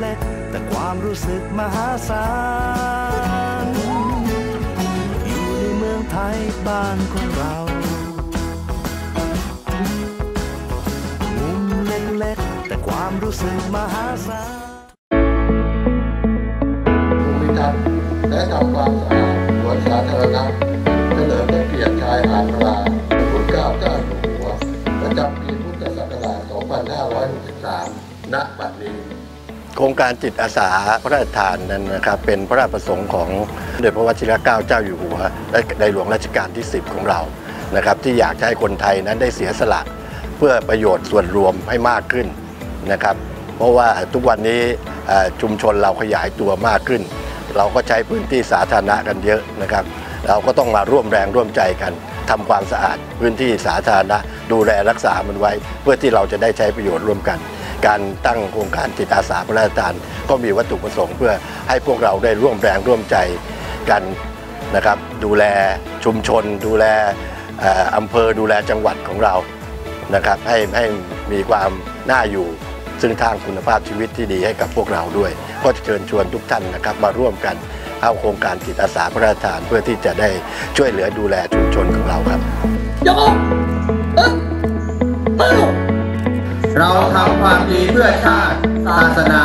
เล็กๆ แต่ความรู้สึกมหาศาล อยู่ในเมืองไทยบ้านของเรา มุมเล็กๆ แต่ความรู้สึกมหาศาลภูมิทัศน์และทำความสะอาดสวนสาธารณะเฉลิมพระเกียรติชายหาดพลาพุทธเก้าเจ้าอยู่หัวประจำปีพุทธศักราช 2563 ณ บัดนี้ โครงการจิตอาสาพระราชทานนั้นนะครับเป็นพระราชประสงค์ของเด็จพระวชิรเกล้าเจ้าอยู่หัวและในหลวงรัชกาลที่ 10 ของเรานะครับที่อยากให้คนไทยนั้นได้เสียสละเพื่อประโยชน์ส่วนรวมให้มากขึ้นนะครับเพราะว่าทุกวันนี้ชุมชนเราขยายตัวมากขึ้น เราก็ใช้พื้นที่สาธารณะกันเยอะนะครับ เราก็ต้องมาร่วมแรงร่วมใจกันทำความสะอาดพื้นที่สาธารณะ ดูแลรักษามันไว้ เพื่อที่เราจะได้ใช้ประโยชน์ร่วมกัน การตั้งโครงการจิตอาสาพระราชทานก็มีวัตถุประสงค์เพื่อให้พวกเราได้ร่วมแรงร่วมใจกันนะครับดูแลชุมชน ดูแลอำเภอดูแลจังหวัดของเรานะครับให้ให้มีความน่าอยู่ซึ่งทางคุณภาพชีวิตที่ดีให้กับพวกเราด้วย ก็เชิญชวนทุกท่านนะครับมาร่วมกันเข้าโครงการจิตอาสาพระราชทานเพื่อที่จะได้ช่วยเหลือดูแลชุมชนของเราครับเราทำความดีเพื่อชาติ ศาสนา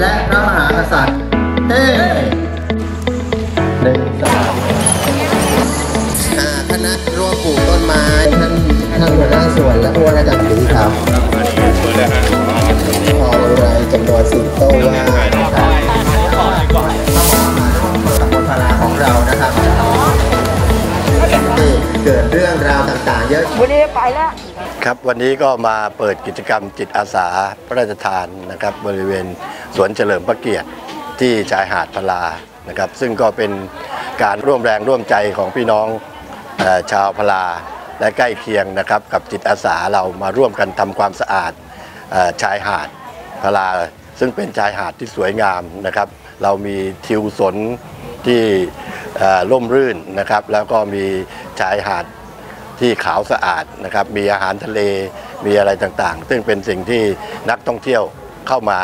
และพระมหากษัตริย์ เฮ้หนึ่งสองคณะร่วมปลูกต้นไม้ท่านท่านหัวหน้าส่วนและผู้ว่าราชการดีครับพอไรจำนวนสิบโต้ว่านะครับตำบลพลาของเรานะครับที่เกิดเรื่องราวต่างๆ เยอะวันนี้ไปแล้ว ครับวันนี้ก็มาเปิดกิจกรรมจิตอาสาพระราชทานนะครับบริเวณสวนเฉลิมพระเกียรติที่ชายหาดพลานะครับ ซึ่งก็เป็นการร่วมแรงร่วมใจของพี่น้องอชาวพลาและใกล้เคียงนะครับกับจิตอาสาเรามาร่วมกันทำความสะอาดอชายหาดพลา ซึ่งเป็นชายหาดที่สวยงามนะครับ เรามีทิวสนที่ร่มรื่นนะครับ แล้วก็มีชายหาด ที่ขาวสะอาดนะครับ มีอาหารทะเล มีอะไรต่างๆ ซึ่งเป็นสิ่งที่นักท่องเที่ยวเข้ามา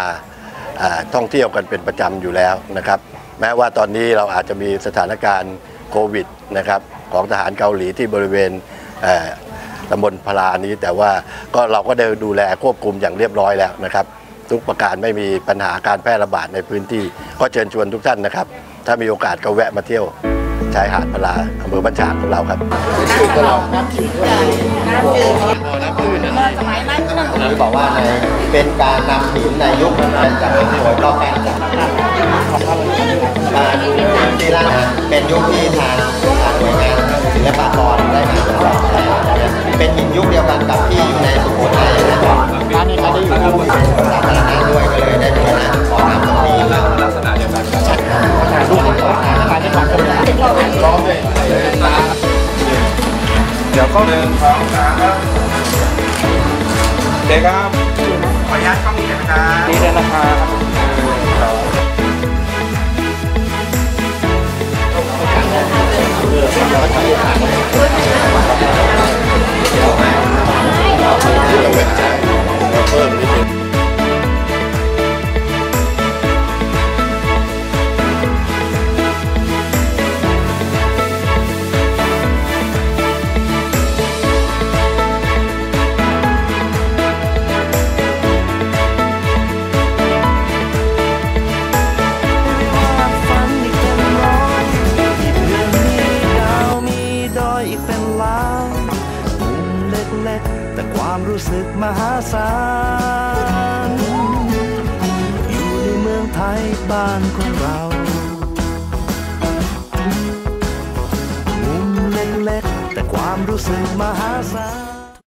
ท่องเที่ยวกันเป็นประจำอยู่แล้วนะครับ แม้ว่าตอนนี้เราอาจจะมีสถานการณ์โควิดนะครับของทหารเกาหลีที่บริเวณตำบลพลานี้ แต่ว่าก็เราก็ได้ดูแลควบคุมอย่างเรียบร้อยแล้วนะครับ ทุกประการไม่มีปัญหาการแพร่ระบาดในพื้นที่ ก็เชิญชวนทุกท่านนะครับ ถ้ามีโอกาสก็แวะมาเที่ยว ชายหาดพลาอำเภอบ้านฉางของเราครับที่บอกว่าในเป็นการนำหินในยุคนั้นจากสวยก็แปลงจากการที่ร้าเป็นยุคที่ทางหน่วยงานศิลปากรได้มาตรวจสอบเป็นหินยุคเดียวกันกับที่อยู่ใน ขออนุญาตกล้องนี้นะครับ นี่เลยนะครับ แต่ความรู้สึกมหาศาล อยู่ในเมืองไทยบ้านของเรา มุมเล็กๆ แต่ความรู้สึกมหาศาล